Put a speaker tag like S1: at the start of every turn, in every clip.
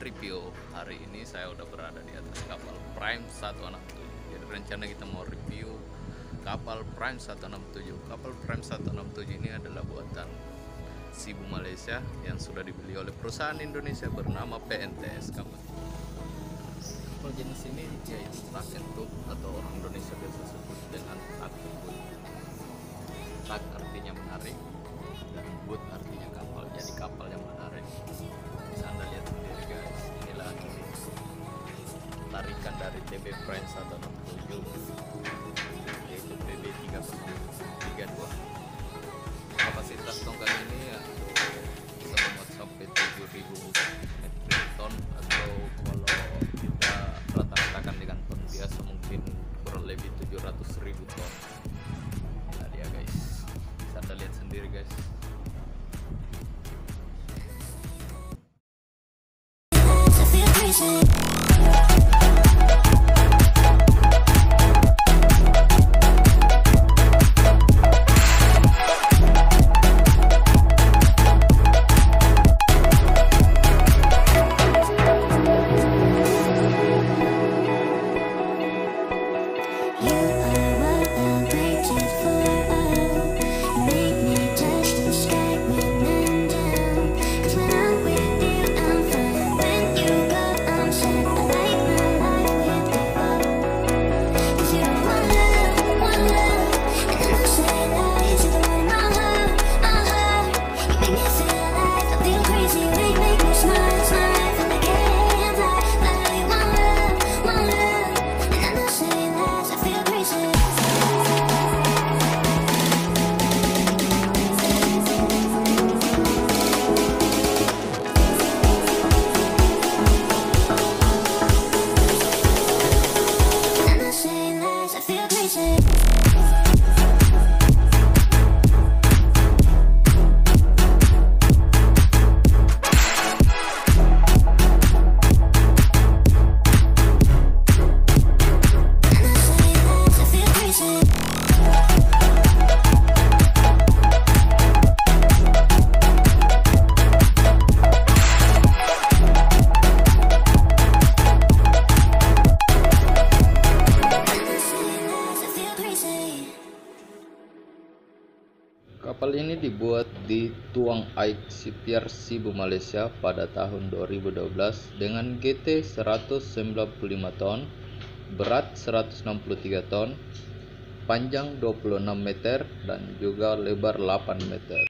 S1: Review. Hari ini saya udah berada di atas kapal Prime 167. Jadi rencana kita mau review kapal Prime 167. Kapal Prime 167 ini adalah buatan Sibu Malaysia yang sudah dibeli oleh perusahaan Indonesia bernama PNTS Kapal. Jenis ini yaitu truck and tug atau orang Indonesia biasa sebut
S2: crazy.
S1: Kapal ini dibuat di Tuang Aik Shipyard Sibu Malaysia pada tahun 2012 dengan GT 195 ton, berat 163 ton, panjang 26 meter dan juga lebar 8 meter.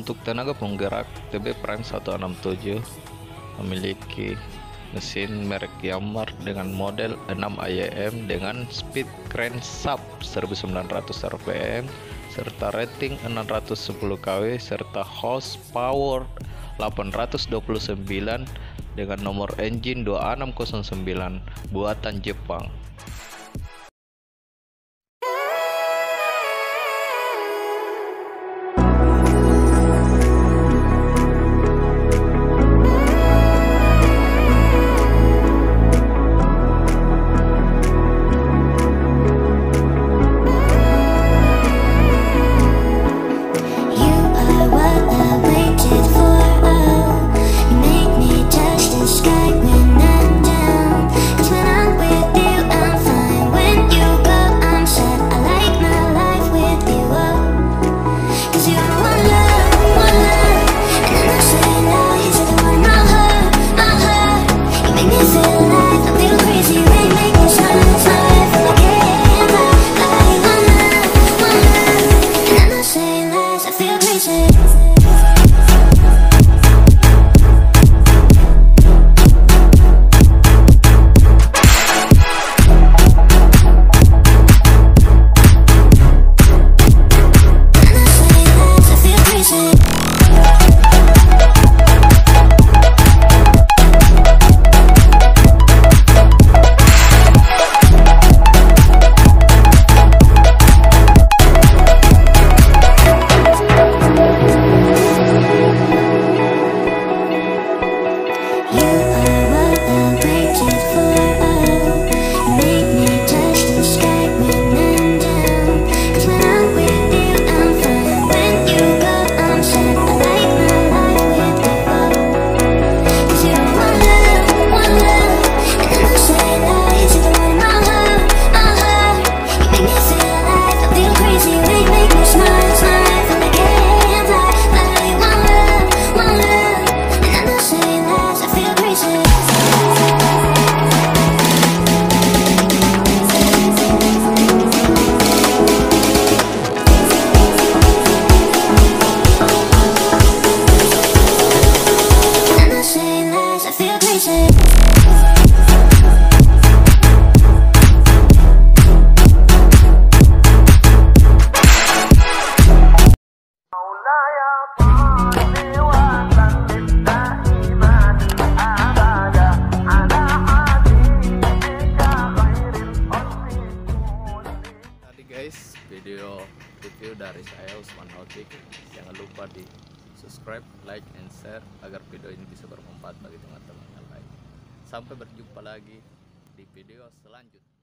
S2: Untuk tenaga penggerak TB Prime 167 memiliki mesin merek Yammer dengan model 6AYM dengan speed crankshaft 1900 rpm serta rating 610 kW serta horsepower 829 dengan nomor engine 2609 buatan Jepang. saya Usman Hautik jangan lupa di subscribe like and share agar video ini bisa bermanfaat bagi teman-teman yang lain. Sampai berjumpa lagi di video selanjutnya.